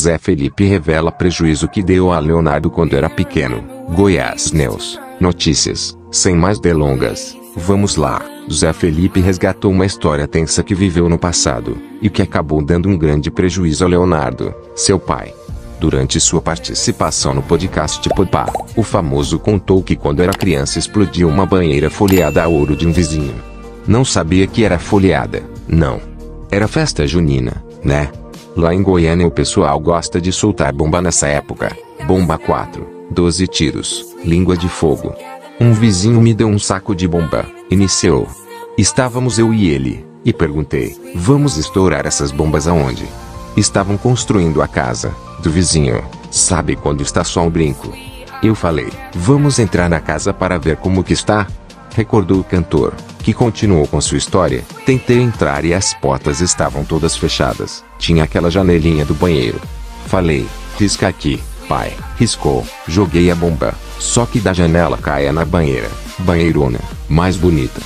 Zé Felipe revela prejuízo que deu a Leonardo quando era pequeno. Goiás News. Notícias. Sem mais delongas. Vamos lá. Zé Felipe resgatou uma história tensa que viveu no passado, e que acabou dando um grande prejuízo a Leonardo, seu pai. Durante sua participação no podcast Popá, o famoso contou que quando era criança explodiu uma banheira folheada a ouro de um vizinho. Não sabia que era folheada, não. Era festa junina, né? Lá em Goiânia o pessoal gosta de soltar bomba nessa época. Bomba 4, 12 tiros, língua de fogo. Um vizinho me deu um saco de bomba, iniciou. Estávamos eu e ele, e perguntei: Vamos estourar essas bombas aonde? Estavam construindo a casa do vizinho. Sabe quando está só um brinco? Eu falei: Vamos entrar na casa para ver como que está? Recordou o cantor, que continuou com sua história. Tentei entrar e as portas estavam todas fechadas. Tinha aquela janelinha do banheiro. Falei: Risca aqui, pai. Riscou. Joguei a bomba. Só que da janela caia na banheira. Banheirona. Mais bonita.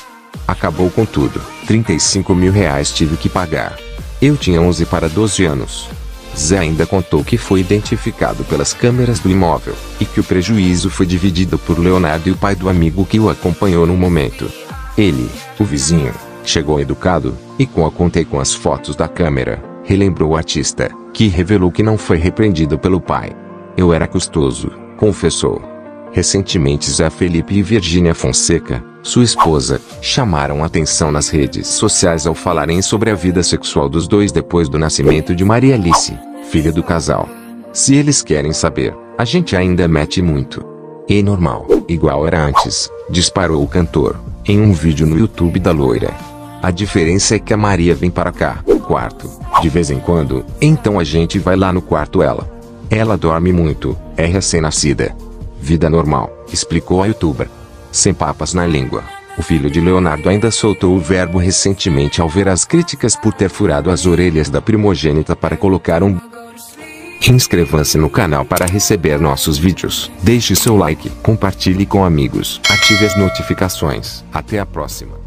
Acabou com tudo. 35 mil reais tive que pagar. Eu tinha 11 para 12 anos. Zé ainda contou que foi identificado pelas câmeras do imóvel, e que o prejuízo foi dividido por Leonardo e o pai do amigo que o acompanhou no momento. Ele, o vizinho, chegou educado, e com a conta e com as fotos da câmera, relembrou o artista, que revelou que não foi repreendido pelo pai. Eu era custoso, confessou. Recentemente Zé Felipe e Virgínia Fonseca, sua esposa, chamaram atenção nas redes sociais ao falarem sobre a vida sexual dos dois depois do nascimento de Maria Alice, filha do casal. Se eles querem saber, a gente ainda mete muito. E normal, igual era antes, disparou o cantor, em um vídeo no YouTube da loira. A diferença é que a Maria vem para cá, quarto, de vez em quando, então a gente vai lá no quarto ela. Ela dorme muito, é recém-nascida. Vida normal, explicou a youtuber sem papas na língua. O filho de Leonardo ainda soltou o verbo recentemente ao ver as críticas por ter furado as orelhas da primogênita para colocar um. Inscreva-se no canal para receber nossos vídeos. Deixe seu like, compartilhe com amigos, ative as notificações. Até a próxima.